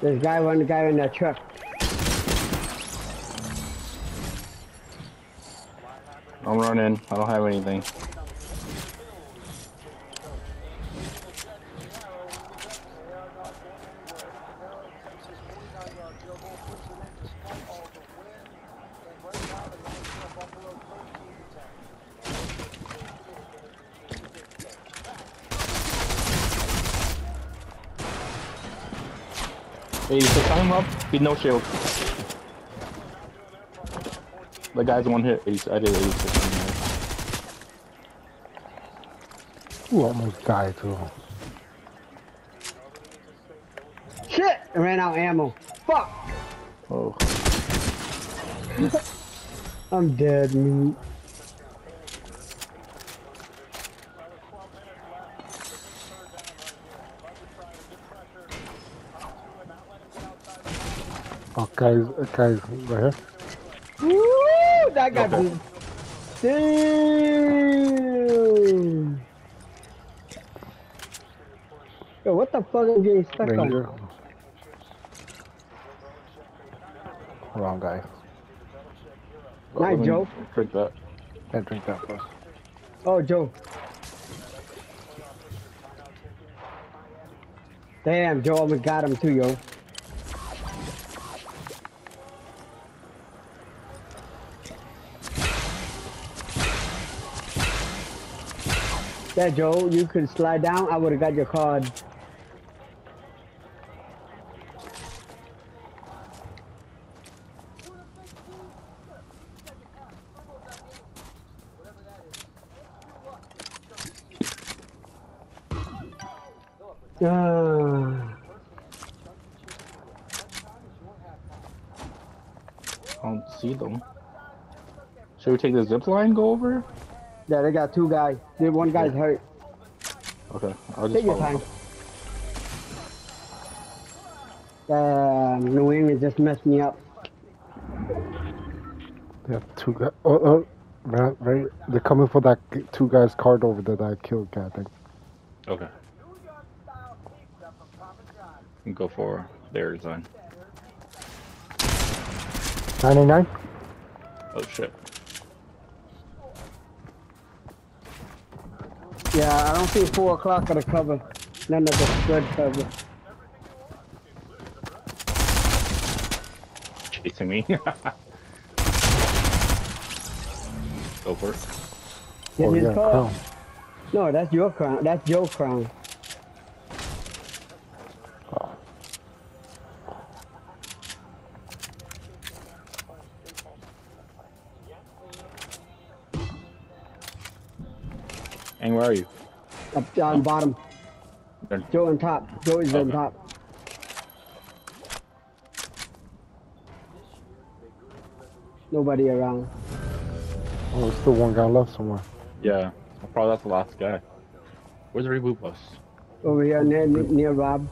There's guy, one guy in that truck. I'm running. I don't have anything. Hey, so time up. He no shield. The guy's one hit. 80, I did 86. Ooh, almost died too. Shit! I ran out of ammo. Fuck! Oh. I'm dead, meat. Oh, guys, uh, guys, right here. Woo! That got Okay. me. Damn! Yo, what the fuck am I getting stuck Ranger. on? Wrong guy. Nice, Let me Joe. Drink that. Can't drink that first. Oh, Joe. Damn, Joe almost got him too, yo. Yeah, Joe, you could slide down. I would have got your card. I don't see them. Should we take the zip line go over? Yeah, they got two guys. The one guy's hurt. Okay, I'll just Take your time. Damn, New England just messed me up. They have two guys. Oh, oh, right, right. They're coming for that two guys card over that I killed guy. I think. Okay. Go for their design. 99. Oh shit. Yeah, I don't see four o'clock on the cover. None of the spread cover. Chasing me. go for it. Get Oh his yeah, crown. No, that's your crown. That's your crown. And where are you? Up down bottom. There. Joe on top. Joe is on top. Nobody around. Oh, there's still one guy left somewhere. Yeah. Probably that's the last guy. Where's the reboot bus? Over here near near Rob.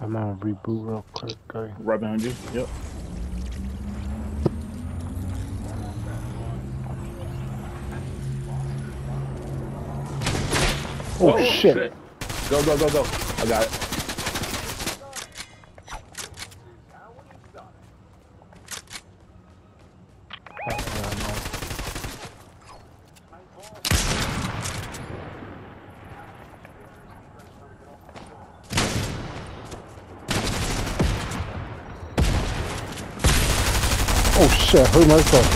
I'm gonna reboot real quick, guy. Right behind you. Yep. Oh, oh shit. Go, go, go, go. I got it. Oh shit! I hurt myself.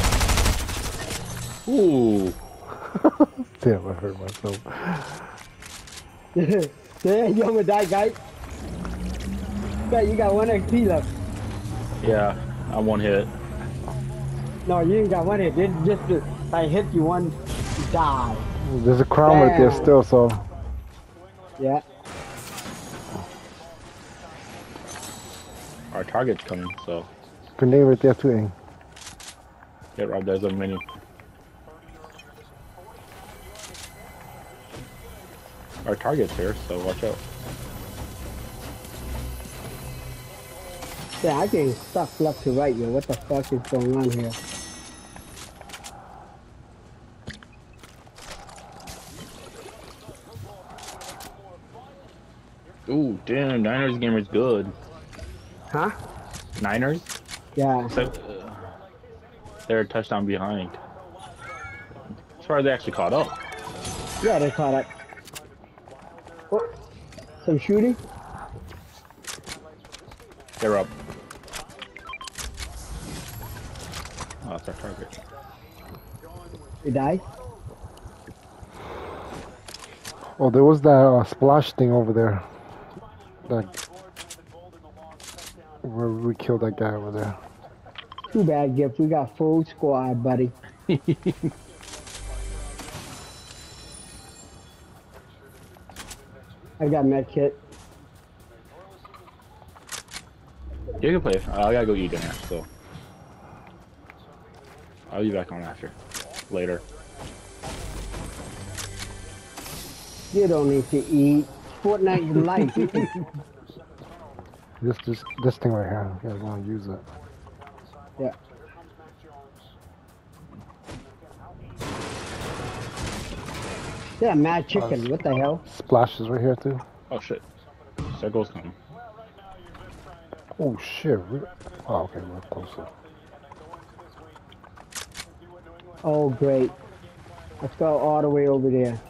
Ooh. Damn, I hurt myself. Yeah, you almost died, guys. Yeah, you got one XP left. Yeah. I one hit. No, you ain't got one hit. Just, just I hit you one, you die. There's a crown right there still, so Yeah. Our target's coming, so grenade right there too. Ing. get Rob. There's a mini. Our target's here, so watch out. Yeah, I getting stuck left to right, yo. What the fuck is going on here? Ooh, damn, Niners game is good. Huh? Niners? Yeah. So, uh, they're a touchdown behind. As far as they actually caught up. Yeah, they caught up. Some shooting? They're up. Oh, that's our target. They died? Oh, there was that uh, splash thing over there. That where we killed that guy over there. Too bad, Gift. We got full squad, buddy. I got med kit. You can play. Uh, I gotta go eat dinner, so. I'll be back on after. Later. You don't need to eat. Fortnite is life. This this this thing right here. You guys want to use it? yeah. Yeah, mad chicken. What the hell? Splashes right here too. Oh shit. Circle's coming. Oh shit. We, oh okay, we're closer. Oh, great. Let's go all the way over there.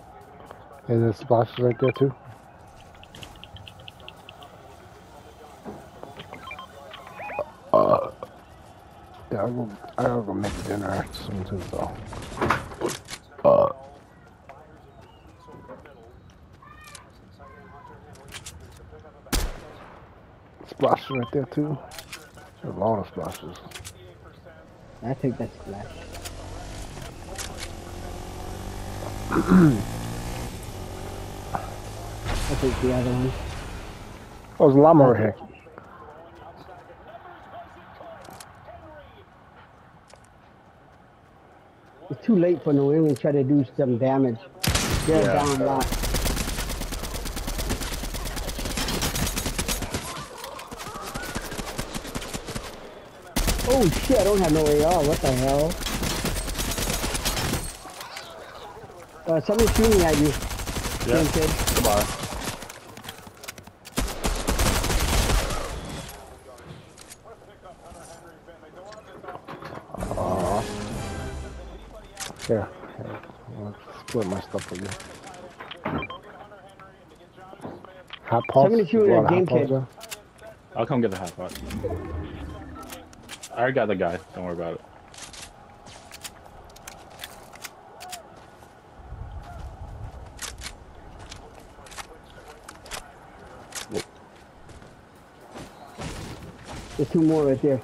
Hey, there's splash is right there too. Uh, yeah, I'll go, I gotta go make dinner soon too, so. Splash right there too. There's a lot of splashes. I think that's flash. I think the other one. Oh, there's a llama right here. It's too late for New England to try to do some damage. They're Yeah. down a lot. Oh shit, I don't have no AR. What the hell? Uh, someone's shooting at you. Yeah. Kid. Goodbye. Uh, here, here. I'll split my stuff with you. Hot pots? Somebody shooting at Game Kid. I'll come get the half pot. I already got the guy. Don't worry about it. There's two more right there.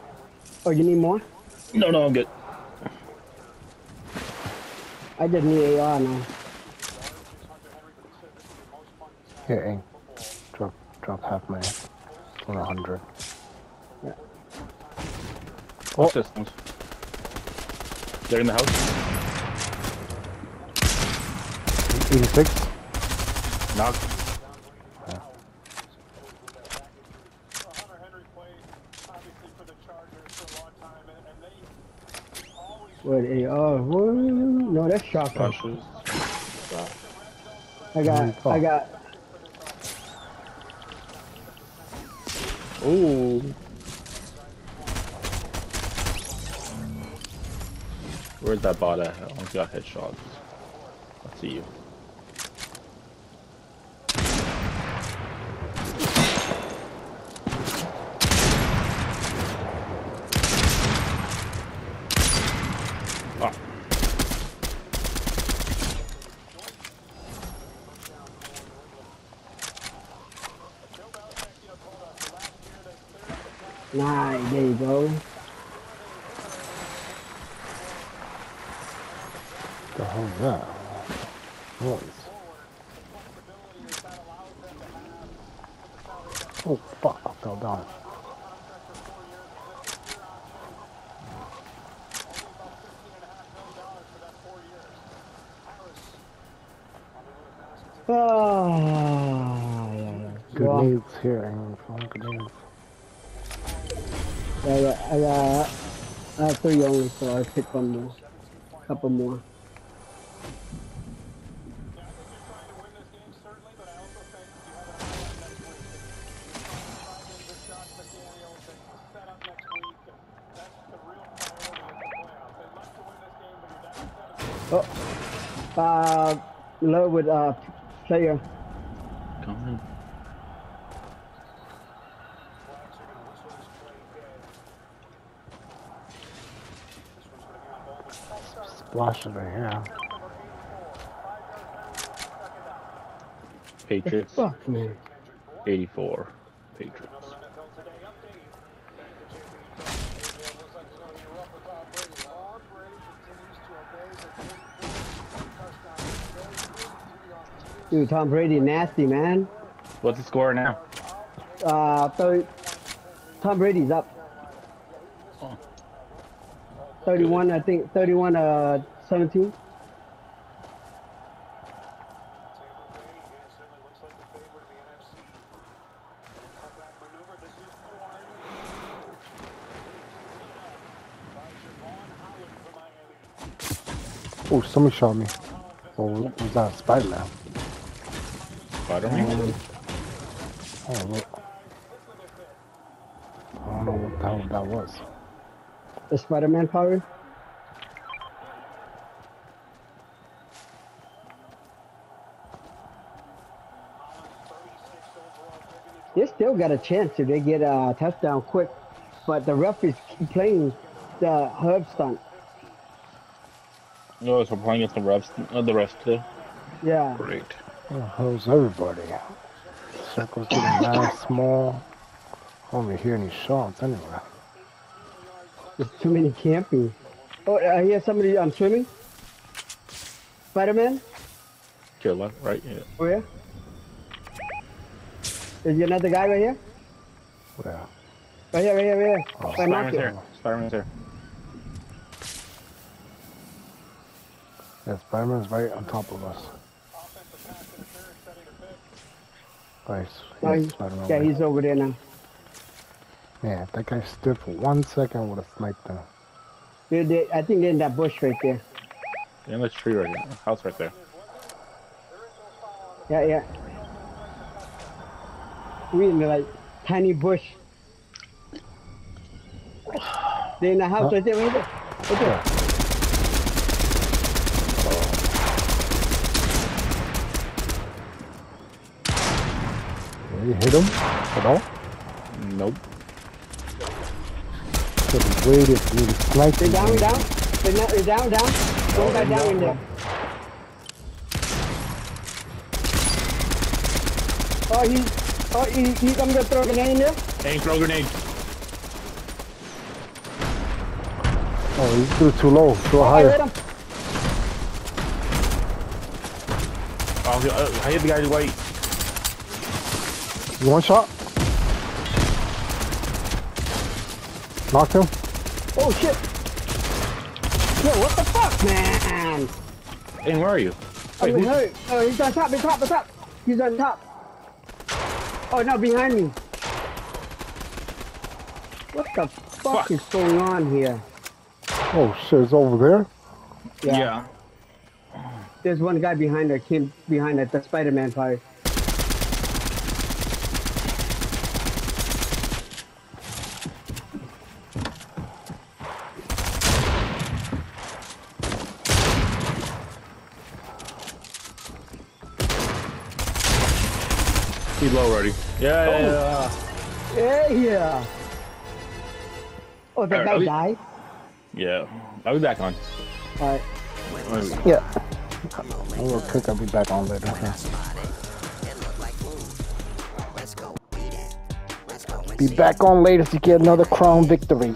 Oh, you need more? No, no, I'm good. I just need AR now. Here, Ing. Drop, drop half my for a hundred. Oh. Systems. They're in the house. 86? Knock. Hunter Henry played obviously for the Chargers for a long time, and, and they always What AR? What? No, that's shotgun. Oh, wow. I got, I got. Ooh. Where's that bot at? I only got headshots. Let's see you. Nice, there you go. The hell that? Noise. Oh fuck, I fell down. Ah, yeah, yeah. Grenades here, Ing. Found grenades. I got, I got, I three only, so I'll pick one more. Couple more. Oh, uh, low with uh player. Come on. Splash it right here. Patriots, Fuck man. 84. Patriots. Dude, Tom Brady nasty man. What's the score now? Uh, thirty. Tom Brady's up. Oh. 31, I think. 31, uh, 17. Oh, somebody shot me. Oh, was that Spider-Man? Spider-Man? Oh, look. I don't know what the hell that was. The Spider-Man power. They still got a chance if they get a touchdown quick, but the ref is playing the herb stunt. No, so we're playing against the refs, uh, the refs too. Yeah. Great. Oh, how's everybody? Circle's getting nice, small. I don't even hear any shots anyway. There's too many camping. Oh, I hear somebody um, swimming. Spider-Man, Kill left, right? Yeah. Is there another guy right here? Yeah. Right here, right here, right here. Oh, By Spider-Man's here. Spider-Man's here. Yeah, Spider-Man's right on top of us. Nice. Oh, Yeah, he- Spider-Man yeah, he's over there now. Man, if that guy stood for one second, I would have sniped him. They're, they I think they're in that bush right there. Yeah, in the tree right there. House right there. Yeah, yeah. We in the like tiny bush. They're in the house Huh? right there, right there. Right there. Did you hit him at all? Nope. Could have waited for me to They're him. down, down. They're, not, they're down, down. One guy they're down in down. there. Oh, he, oh, he, he, I'm gonna throw a grenade in there. Hey, throw grenade. Oh, he threw too low, too Oh, I hit him. Oh, uh, I hit the guy's weight. One shot. Knocked him. Oh shit. Yo, what the fuck, man? And where are you? Oh, Wait, I'm hurt. Oh, he's on top, he's top, he's top. He's on top. Oh, no, behind me. What the fuck, Fuck. is going on here? Oh shit, it's over there. yeah. There's one guy behind that came behind that, the Spider-Man part. He's low already. Yeah, yeah, yeah. Yeah, yeah. Oh, oh that Alright, guy are died? Yeah. I'll be back on. Alright. Yeah. I'm real quick, I'll be back on later. Be back on later to get another crown victory.